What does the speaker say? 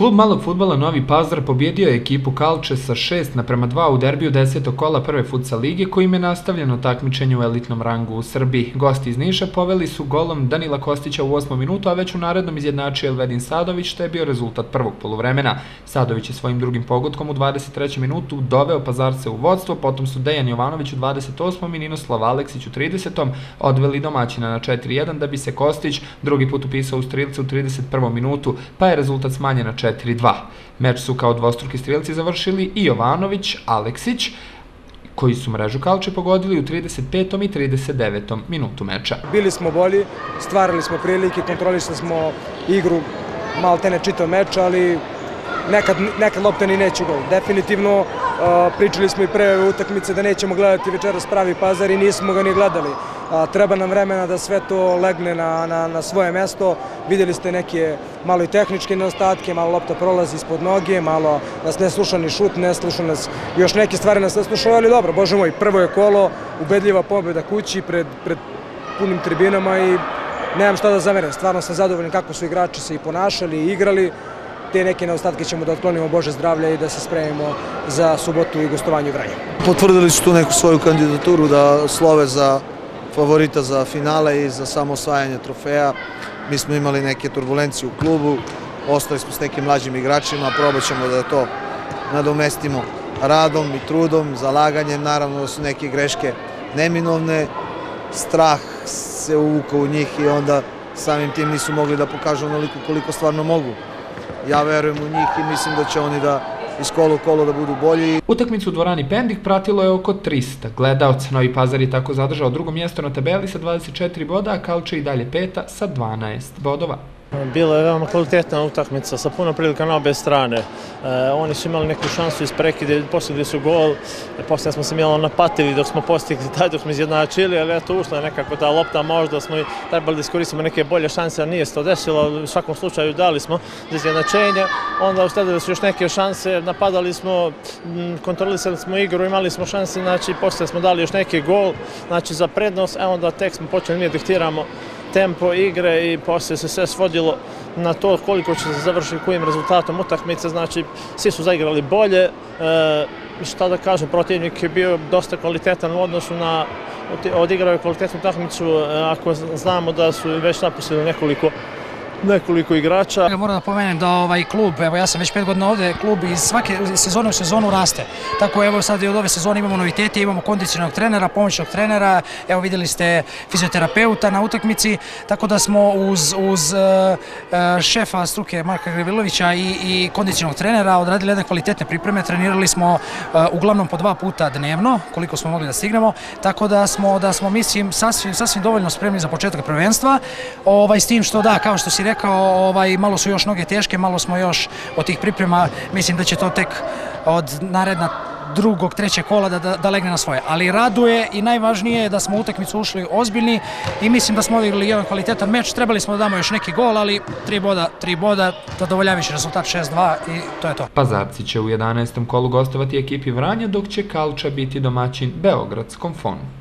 Klub malog futbala Novi Pazar pobjedio je ekipu Kalče sa 6 naprema 2 u derbiju desetog kola prve futsal lige kojim je nastavljeno takmičenje u elitnom rangu u Srbiji. Gosti iz Niša poveli su golom Danila Kostića u 8. minutu, a već u narednom izjednačio Elvedin Sadović, što je bio rezultat prvog poluvremena. Sadović je svojim drugim pogodkom u 23. minutu doveo Pazarce u vodstvo, potom su Dejan Jovanović u 28. i Ninoslav Aleksić u 30. odveli domaćina na 4-1 da bi se Kostić drugi put upisao u strilce u 31. minutu, pa je rezultat smanjen na 4-2. Meč su kao dvostruki strilci završili i Jovanović, Aleksić, koji su mrežu Kalče pogodili u 35. i 39. minutu meča. Bili smo bolji, stvarali smo prilike, kontrolisali smo igru malte ne čitav meč, ali nekad, nekad lopte ni neće gol. Definitivno pričali smo i pre utakmice da nećemo gledati večeras pravi pazar i nismo ga ni gledali. Treba nam vremena da sve to legne na, na, svoje mesto. Videli ste neke malo i tehničke neostatke, malo lopta prolazi ispod noge, malo nas ne sluša ni šut, ne sluša nas, još neke stvari nas ne slušaju, ali dobro, bože moj, prvo je kolo, ubedljiva pobjeda kući pred, pred punim tribinama i nemam šta da zameram. Stvarno sam zadovoljan kako su igrači se i ponašali i igrali te neke neostatke ćemo da otklonimo Bože zdravlje i da se spremimo za subotu i gostovanje u Vranju. Potvrdili su tu neku svoju kandidaturu da slove za favorita za finale i za samo osvajanje trofeja. Mi smo imali neke turbulencije u klubu, ostali smo s nekim mlađim igračima, probat ćemo da to nadomestimo radom i trudom, zalaganjem, naravno da su neke greške neminovne, strah se uvuka u njih i onda samim tim nisu mogli da pokažu onoliko koliko stvarno mogu ja verujem u njih i mislim da će oni da iz kolo u kolo da budu bolji. Utakmicu u dvorani Pendik pratilo je oko 300 gledalca. Novi Pazar je tako zadržao drugo mjesto na tabeli sa 24 boda, a Kalče i dalje peta sa 12 bodova. Bila je veoma kvalitetna utakmica sa puno prilika na obe strane. E, oni su imali neku šansu iz prekide, postigli su gol, poslije smo se malo napatili dok smo postigli taj dok smo izjednačili, ali eto ušla je nekako ta lopta, možda smo i trebali da iskoristimo neke bolje šanse, a nije se to desilo, u svakom slučaju dali smo za izjednačenje, onda usledili su još neke šanse, napadali smo, kontrolisali smo igru, imali smo šanse, znači poslije smo dali još neki gol, znači za prednost, a onda tek smo počeli mi diktiramo tempo igre i poslije se sve svodilo na to koliko će se završiti kojim rezultatom utakmice, znači svi su zaigrali bolje, e, šta da kažem, protivnik je bio dosta kvalitetan u odnosu na odigrao je kvalitetnu utakmicu, e, ako znamo da su već napustili nekoliko nekoliko igrača. Moram da pomenem da ovaj klub, evo ja sam već pet godina ovde, klub iz svake sezone u sezonu raste. Tako evo sad i od ove sezone imamo novitete, imamo kondicionalnog trenera, pomoćnog trenera, evo videli ste fizioterapeuta na utakmici, tako da smo uz, uz uh, šefa struke Marka Grevilovića i, i kondicionalnog trenera odradili jedne kvalitetne pripreme, trenirali smo uh, uglavnom po dva puta dnevno, koliko smo mogli da stignemo, tako da smo, da smo mislim, sasvim, sasvim dovoljno spremni za početak prvenstva, ovaj, s tim što da, kao što si rekao, ovaj, malo su još noge teške, malo smo još od tih priprema, mislim da će to tek od naredna drugog, trećeg kola da, da, da legne na svoje. Ali raduje i najvažnije je da smo u utakmicu ušli ozbiljni i mislim da smo odigrali jedan kvalitetan meč. Trebali smo da damo još neki gol, ali tri boda, tri boda, zadovoljavajući rezultat 6-2 i to je to. Pazarci će u 11. kolu gostovati ekipi Vranja, dok će Kalča biti domaćin Beogradskom fonu.